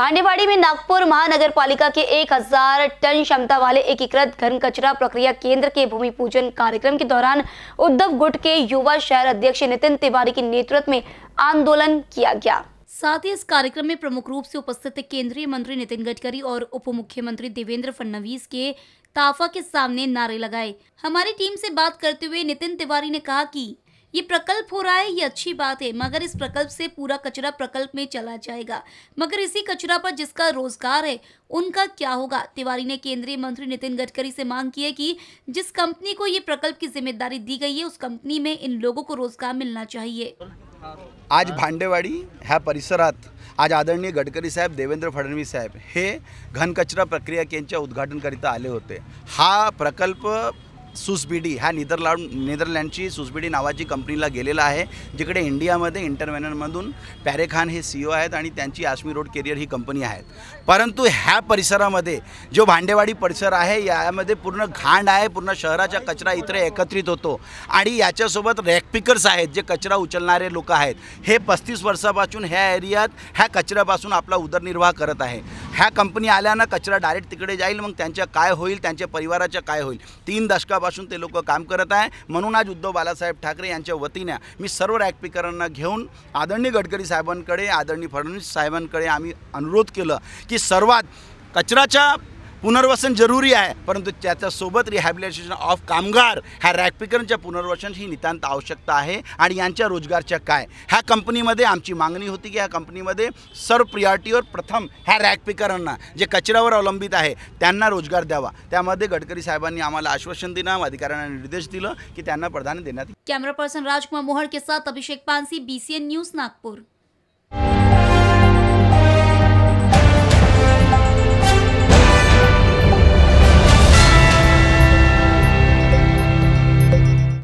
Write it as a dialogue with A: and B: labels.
A: भांडेवाड़ी में नागपुर महानगर पालिका के 1000 टन क्षमता वाले एकीकृत घन कचरा प्रक्रिया केंद्र के भूमि पूजन कार्यक्रम के दौरान उद्धव गुट के युवा शहर अध्यक्ष नितिन तिवारी के नेतृत्व में आंदोलन किया गया। साथ ही इस कार्यक्रम में प्रमुख रूप से उपस्थित केंद्रीय मंत्री नितिन गडकरी और उप मुख्यमंत्री देवेंद्र फडणवीस के ताफा के सामने नारे लगाए। हमारी टीम से बात करते हुए नितिन तिवारी ने कहा कि ये प्रकल्प हो रहा है, ये अच्छी बात है, मगर इस प्रकल्प से पूरा कचरा प्रकल्प में चला जाएगा। मगर इसी कचरा पर जिसका रोज़गार है, उनका क्या होगा? तिवारी ने केंद्रीय मंत्री नितिन गडकरी से मांग की है कि जिस कंपनी को ये प्रकल्प की ज़िम्मेदारी दी गई है, उस कंपनी में इन लोगों को रोज़गार मिलना चाहिए।
B: आज भांडेवाडी ह्या परिसरात। आज आदरणीय गडकरी साहेब, देवेंद्र फडणवीस साहेब हे घनकचरा प्रक्रिया केंद्राच्या उद्घाटनकरिता आले होते। हा प्रकल्प सुसबीडी ह्या नेदरलँड नेदरलँडची सुसबीडी नावाची कंपनीला गेलेला आहे जिकडे इंडियामध्ये इंटरव्हेनरमधून पॅरेखान हे सी ओ आहेत आणि त्यांची आश्मी रोड केरियर ही कंपनी आहेत परंतु ह्या परिसरामध्ये जो भांडेवाडी परिसर आहे यामध्ये पूर्ण घाण आहे पूर्ण शहराचा कचरा इतर एकत्रित होतो आणि याच्यासोबत रॅकपिकर्स आहेत जे कचरा उचलणारे लोक आहेत. हे पस्तीस वर्षापासून ह्या एरियात ह्या कचऱ्यापासून आपला उदरनिर्वाह करत आहे. ह्या कंपनी आल्यानं कचरा डायरेक्ट तिकडे जाईल मग त्यांच्या काय होईल त्यांच्या परिवाराच्या काय होईल? तीन दशकापासून ते लोक काम करत आहे. म्हणून आज उद्धव बालासाहेब ठाकरे यांच्या वतीने मी सर्व रॅकपिकरांना घेऊन आदरणीय गडकरी साहेबांकडे आदरणीय फडणवीस साहेबांकडे आम्ही अनुरोध केलं की सर्वात कचराच्या पुनर्वसन जरुरी आहे. परंतु त्याच्यासोबत रिहॅबिलिटेशन ऑफ कामगार ह्या रॅकपिकरच्या पुनर्वसन ही नितांत आवश्यकता आहे. आणि यांच्या रोजगारच्या काय? ह्या कंपनीमध्ये आमची मागणी होती की ह्या कंपनीमध्ये सर्व प्रियॉरिटीवर प्रथम ह्या रॅकपिकरांना जे कचऱ्यावर अवलंबित आहे त्यांना रोजगार द्यावा. त्यामध्ये गडकरी साहेबांनी आम्हाला आश्वासन दिलं अधिकाऱ्यांना निर्देश दिलं की त्यांना प्राधान्य देण्यात
A: कॅमेरा पर्सन राजकुमार मोहर के साथ अभिषेक पानसी बीसीएन न्यूज नागपूर.